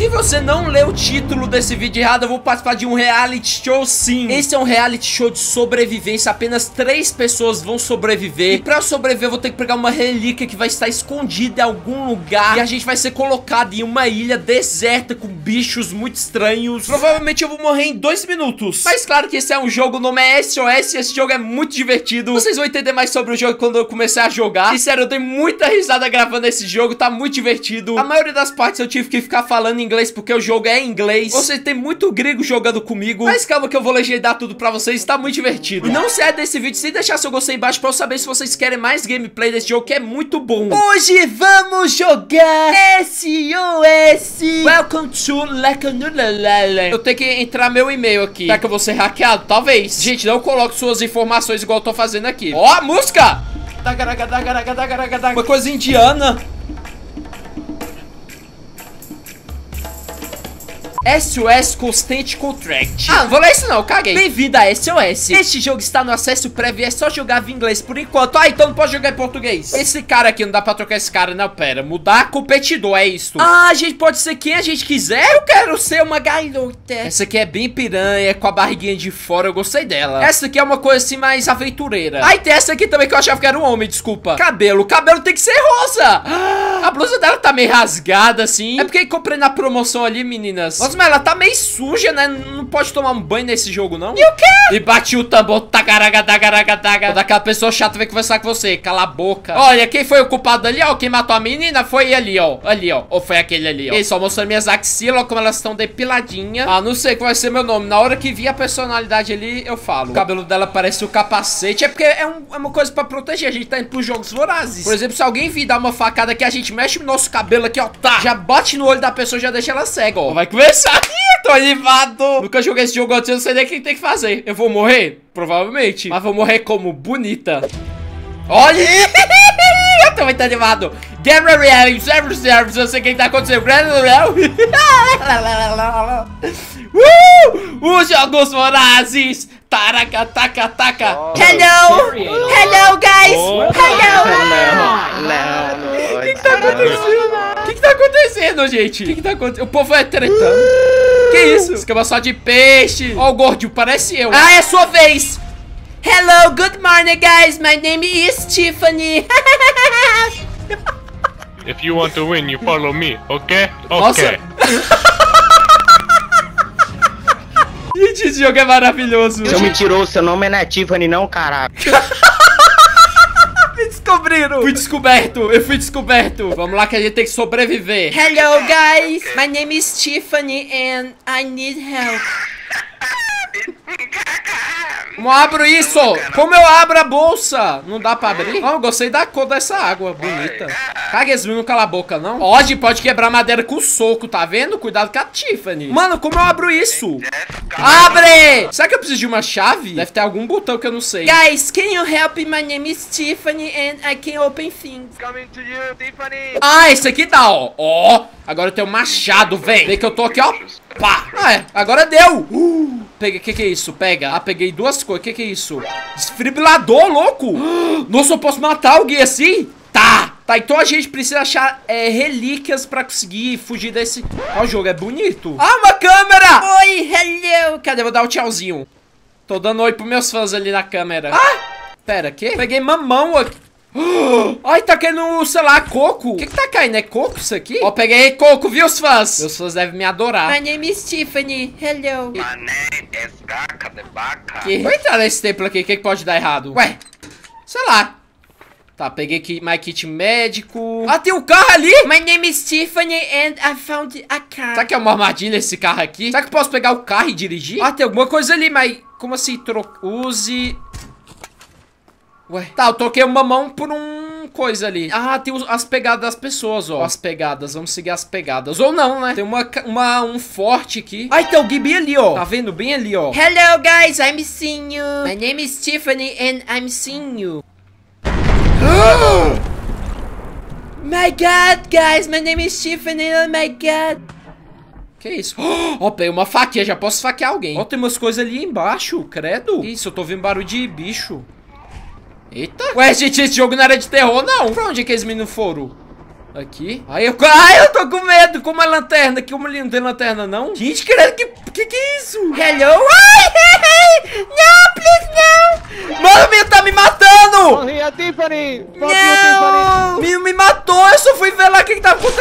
Se você não leu o título desse vídeo errado, eu vou participar de um reality show sim. Esse é um reality show de sobrevivência. Apenas três pessoas vão sobreviver. E pra sobreviver, eu vou ter que pegar uma relíquia que vai estar escondida em algum lugar. E a gente vai ser colocado em uma ilha deserta com bichos muito estranhos. Provavelmente eu vou morrer em dois minutos. Mas claro que esse é um jogo, o nome é SOS. Esse jogo é muito divertido. Vocês vão entender mais sobre o jogo quando eu começar a jogar. E sério, eu dei muita risada gravando esse jogo. Tá muito divertido. A maioria das partes eu tive que ficar falando inglês porque o jogo é em inglês. Ou seja, tem muito gringo jogando comigo. Mas calma que eu vou legendar tudo pra vocês. Tá muito divertido. E não saia desse vídeo sem deixar seu gostei embaixo pra eu saber se vocês querem mais gameplay desse jogo que é muito bom. Hoje vamos jogar SOS. Welcome to Lecanulala. Eu tenho que entrar meu e-mail aqui. Será que eu vou ser hackeado? Talvez. Gente, não coloque suas informações igual eu tô fazendo aqui. Ó, a música! Uma coisa indiana. SOS Constant Contract. Ah, não vou ler isso não, caguei. Bem-vindo a SOS. Este jogo está no acesso prévio e é só jogar em inglês por enquanto. Ah, então não pode jogar em português. Esse cara aqui, não dá pra trocar esse cara, não. Pera, mudar competidor, é isso. Ah, a gente pode ser quem a gente quiser. Eu quero ser uma garota. Essa aqui é bem piranha, com a barriguinha de fora, eu gostei dela. Essa aqui é uma coisa assim mais aventureira. Ah, e tem essa aqui também que eu achava que era um homem, desculpa. Cabelo, cabelo tem que ser rosa. A blusa dela tá meio rasgada assim. É porque eu comprei na promoção ali, meninas. Nossa, mas ela tá meio suja, né? Não pode tomar um banho nesse jogo, não. E o quê? E bate o tambor, tagaraga, tagaraga, tagaraga. Daquela pessoa chata vem conversar com você, cala a boca. Olha, quem foi o culpado ali, ó? Quem matou a menina foi ali, ó. Ali, ó. Ou foi aquele ali, ó. E só mostrando minhas axilas, como elas estão depiladinhas. Ah, não sei qual vai ser meu nome. Na hora que vi a personalidade ali, eu falo. O cabelo dela parece o capacete. É porque é, um, é uma coisa pra proteger. A gente tá indo pros jogos vorazes. Por exemplo, se alguém vir dar uma facada aqui, a gente mexe no nosso cabelo aqui, ó. Tá. Já bate no olho da pessoa, já deixa ela cega, ó. Vai começar. Ih, tô animado. Nunca joguei esse jogo antes, eu não sei nem o que tem que fazer. Eu vou morrer? Provavelmente. Mas vou morrer como? Bonita. Olha! eu tô muito animado. Guerra Real, Server Server, eu sei o que tá acontecendo. Guerra Real. uh! Os jogos vorazes. Taraca, taca, taca. Hello! Hello, guys! Hello! O que, que tá acontecendo? O que, que tá acontecendo, gente? O que, que tá acontecendo? O povo é tretando. Que isso? Escama só de peixe. Ó, o gordinho, parece eu. Ah, é sua vez. Hello, good morning, guys. My name is Tiffany. If you want to win, you follow me, okay? Nossa. Gente, esse jogo é maravilhoso. Seu mentiroso, seu nome não é Tiffany, não, caralho. Me descobriram. Fui descoberto. Eu fui descoberto. Vamos lá que a gente tem que sobreviver. Hello, guys. My name is Tiffany and I need help. Como abro isso? Como eu abro a bolsa? Não dá pra abrir? Não, eu gostei da cor dessa água, bonita. Caga esse não cala a boca, não. Pode, pode quebrar madeira com soco, tá vendo? Cuidado com a Tiffany. Mano, como eu abro isso? Abre! Será que eu preciso de uma chave? Deve ter algum botão que eu não sei. Guys, can you help? My name is Tiffany and I can open things. Coming to you, Tiffany. Ah, esse aqui dá, ó. Ó, agora eu tenho um machado, vem. Vem que eu tô aqui, ó. Pá. Ah, é. Agora deu. Uh. Peguei, que que é isso? Pega. Ah, peguei duas coisas. Que que é isso? Desfibrilador, louco. Nossa, eu posso matar alguém assim? Tá. Tá, então a gente precisa achar é, relíquias pra conseguir fugir desse... Ó, o jogo é bonito. Ah, uma câmera! Oi, hello. Cadê? Vou dar um tchauzinho. Tô dando oi pros meus fãs ali na câmera. Ah! Pera, que? Peguei mamão aqui. Ai, tá caindo, sei lá, coco. O que que tá caindo? É coco isso aqui? Ó, peguei coco, viu, os fãs? Meus fãs devem me adorar. My name is Tiffany. Hello. My name is Gaka de Baka. Que? Vou entrar nesse templo aqui. O que, que pode dar errado? Ué, sei lá. Tá, peguei aqui my kit médico. Ah, tem um carro ali. My name is Tiffany and I found a car. Será que é uma armadilha esse carro aqui? Será que eu posso pegar o carro e dirigir? Ah, tem alguma coisa ali, mas... Como assim? Tro... Use... Ué. Tá, eu troquei uma mão por um coisa ali. Ah, tem as pegadas das pessoas, ó. As pegadas, vamos seguir as pegadas. Ou não, né? Tem uma, uma um forte aqui. Ai, tem alguém ali, ó. Tá vendo? Bem ali, ó. Hello, guys. I'm seeing you. My name is Tiffany and I'm seeing you. my God, guys. My name is Tiffany. Oh my God. Que isso? Ó, peguei uma faquinha, já posso faquear alguém. Ó, tem umas coisas ali embaixo, credo. Isso, eu tô vendo barulho de bicho. Eita. Ué, gente, esse jogo não era de terror, não. Pra onde é que eles meninos foram? Aqui. Ai, eu, ai, eu tô com medo. Como é lanterna? Aqui uma não tem lanterna, não? Gente, credo, que, que que é isso? Hello? Ai, não, please, não. Mano, o menino tá me matando. Morri a Tiffany! Não!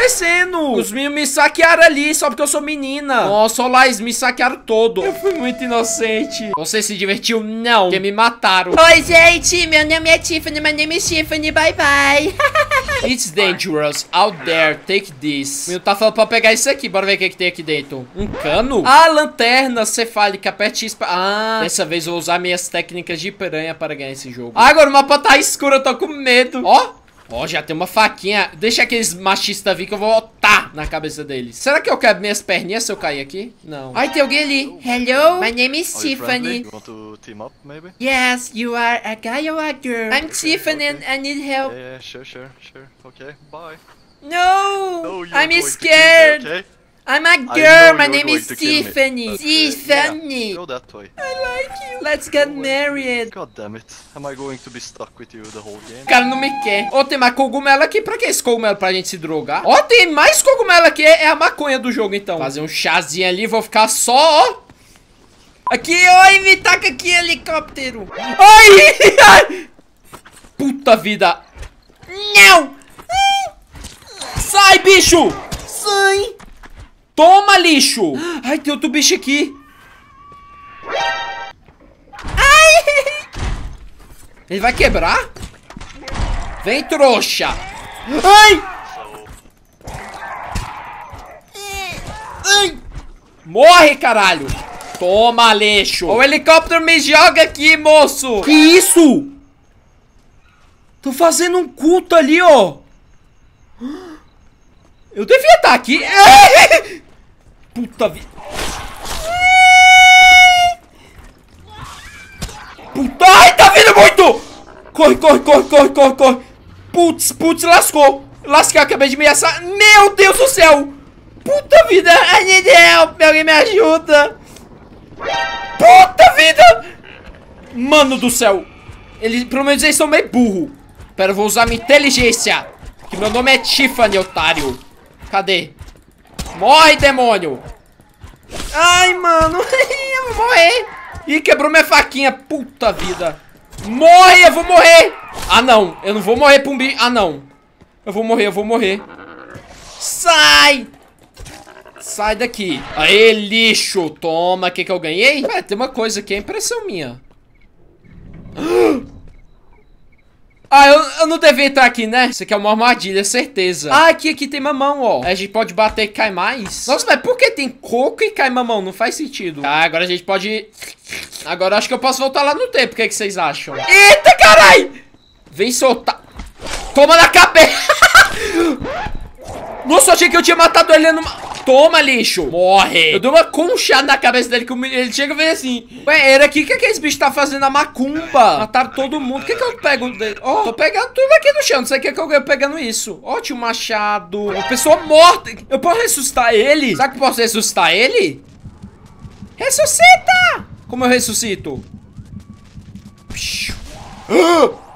Acontecendo. Os meninos me saquearam ali, só porque eu sou menina. Nossa, olha lá, eles me saquearam todo. Eu fui muito inocente. Você se divertiu? Não, porque me mataram. Oi, gente, meu nome é Tiffany, my name is Tiffany, bye bye. It's dangerous out there, take this. O menino tá falando pra pegar isso aqui, bora ver o que, que tem aqui dentro. Um cano? Ah, lanterna cefálica, aperte pra... Ah, dessa vez eu vou usar minhas técnicas de piranha para ganhar esse jogo. Ah, agora o mapa tá escuro, eu tô com medo. Ó, Ó, já tem uma faquinha. Deixa aqueles machistas vir que eu vou botar na cabeça deles. Será que eu quebro minhas perninhas se eu cair aqui? Não. Ai, tem alguém ali. Hello, my name is? Tiffany. You want to team up, maybe? Yes, you are a guy or a girl? I'm Tiffany and I need help. Yeah, yeah, sure, sure, sure. Okay, bye. No, I'm going to scared. I'm a girl. My name is Tiffany. Tiffany. Go that way. I like you. Let's get married. God damn it. Am I going to be stuck with you the whole game? O cara não me quer. Ó, tem mais cogumelo aqui. Pra que esse cogumelo? Pra gente se drogar? Ó, tem mais cogumelo aqui. É a maconha do jogo, então. Fazer um chazinho ali. Vou ficar só, ó. Aqui, oi, me taca aqui, helicóptero. Ai, ai. Puta vida. Não. Sai, bicho. Sai. Toma, lixo. Ai, tem outro bicho aqui. Ai. Ele vai quebrar? Vem, trouxa. Ai. Ai. Morre, caralho. Toma, lixo. O helicóptero me joga aqui, moço. Que isso? Tô fazendo um culto ali, ó. Eu devia estar aqui. Puta vida. Puta, ai, tá vindo muito! Corre, corre, corre, corre, corre, corre. Putz, putz, lascou. Lasquei, acabei de me assar. Meu Deus do céu. Puta vida. I need help. Alguém me ajuda. Puta vida. Mano do céu. Eles, pelo menos eles são meio burro. Pera, eu vou usar minha inteligência. Que meu nome é Tiffany, otário. Cadê? Morre, demônio. Ai, mano. eu vou morrer. Ih, quebrou minha faquinha. Puta vida. Morre, eu vou morrer. Ah, não. Eu não vou morrer pra um bicho. Ah, não. Eu vou morrer, eu vou morrer. Sai. Sai daqui. Aê, lixo. Toma, o que que eu ganhei? Pera, tem uma coisa aqui, é impressão minha. Ah, eu, eu não devia estar aqui, né? Isso aqui é uma armadilha, certeza. Ah, aqui, aqui tem mamão, ó. A gente pode bater e cai mais. Nossa, mas por que tem coco e cai mamão? Não faz sentido. Tá, agora a gente pode... Agora acho que eu posso voltar lá no tempo. O que, é que vocês acham? Eita, carai! Vem soltar. Toma na cabeça. Nossa, eu achei que eu tinha matado ele numa... Toma, lixo. Morre. Eu dei uma conchada na cabeça dele que ele chega e vem assim. Ué, era aqui. O que, que esse bicho tá fazendo na macumba? Mataram todo mundo. O que, que eu pego dele? Ó, tô pegando tudo aqui no chão. Não sei o que, que eu ganho pegando isso. Ó, tinha um machado. Uma pessoa morta. Eu posso ressuscitar ele? Será que eu posso ressuscitar ele? Ressuscita! Como eu ressuscito?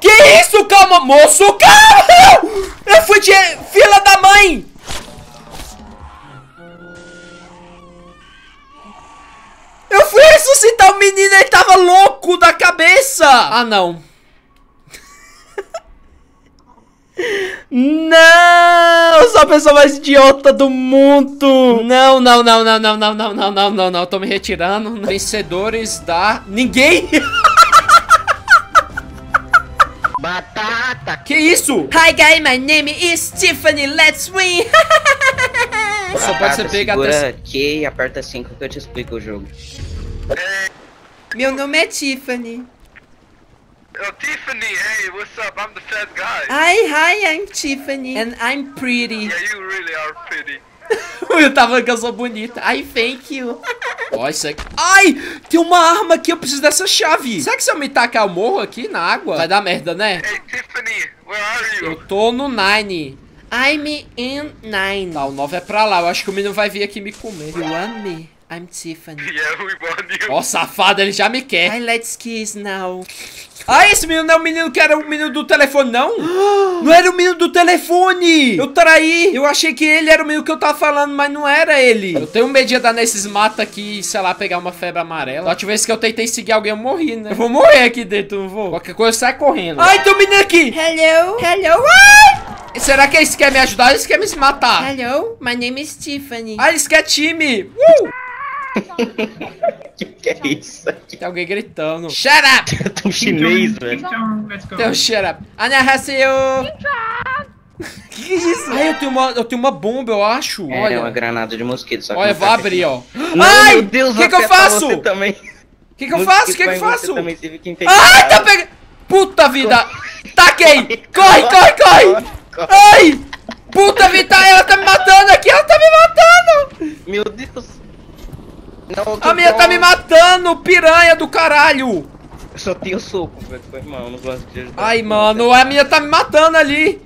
Que isso? Calma, moço! Calma! Cabeça! Ah, não. Não! Eu sou a pessoa mais idiota do mundo! Não, não, não, não, não, não, não, não, não, não, não. Tô me retirando. Vencedores da. Ninguém! Batata! Que isso? Hi, guy. My name is Tiffany. Let's win. Só pode ser segura até. Q e aperta 5 que eu te explico o jogo. Meu nome é Tiffany. Oh, Tiffany, hey, what's up? I'm the fat guy. Hi, hi. I'm Tiffany, and I'm pretty. Yeah, you really are pretty. Eu tava falando que eu sou bonita. Ai, thank you. Ó, isso aqui. Ai, tem uma arma aqui. Eu preciso dessa chave. Será que se eu me tacar eu morro aqui na água? Vai dar merda, né? Hey, Tiffany, where are Eu you? tô no Nine. I'm in nine. Tá, o 9 é pra lá. Eu acho que o menino vai vir aqui me comer. You want me? I'm Tiffany. Yeah, we won you. Ó, safado, ele já me quer. I let's kiss now. Ah, esse menino não é o menino que era o menino do telefone, não? Não era o menino do telefone! Eu traí! Eu achei que ele era o menino que eu tava falando, mas não era ele. Eu tenho medo de andar nesses matos aqui e, sei lá, pegar uma febre amarela. Da última vez que eu tentei seguir alguém, eu morri, né? Eu vou morrer aqui dentro, não vou. Qualquer coisa sai correndo. Ai, tem um menino aqui! Hello, hello, ai! Será que eles querem me ajudar ou eles querem me matar? Hello, my name is Tiffany. Ah, eles querem time! Uh! Que que é isso aqui? Tem alguém gritando. Shut up! Tão chinês, velho. Tem um shut up. Annyeonghaseyo! Que que é isso? Ai, eu tenho uma, eu tenho uma bomba, eu acho. É, Olha. uma granada de mosquito. Só que Olha, não vou tá abrir, ó. Não, Ai, meu Deus, o que que eu faço? Você também. O que que eu faço? O que que eu faço? também. Ai, tá pegando. Puta vida. Taquei. Corre, corre, corre. Ai. Puta vida, ela tá me matando aqui, ela tá me matando. Meu Deus. Não, A minha tá me matando, piranha do caralho. Eu só tenho soco, velho. Foi mal, eu não gosto de ajudar. Ai, mano, a minha tá me matando ali.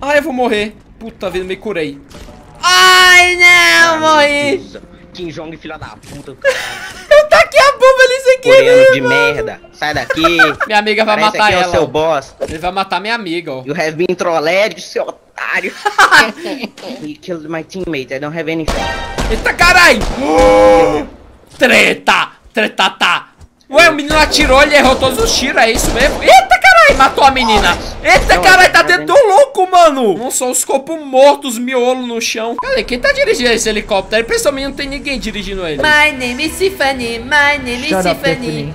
Ai, eu vou morrer. Puta vida, me curei. Ai, não, morri. Kim Jong, filha da puta. Eu taquei a bomba ali Coreano de merda. Sai daqui. Minha amiga vai Parece matar aqui é ela. o seu boss. Ele vai matar minha amiga, ó. You have been trolled, seu otário. you killed my teammate. I don't have anything. Eita caralho! Treta! Tretatá! Ué, o menino atirou, ele errou todos os tiros, é isso mesmo? Eita caralho, matou a menina! Eita caralho, tá não, dentro do louco, mano! Não são os corpos mortos, miolo no chão. Cadê? Quem tá dirigindo esse helicóptero? Que não tem ninguém dirigindo ele. My name is Tiffany. My name is. Tiffany.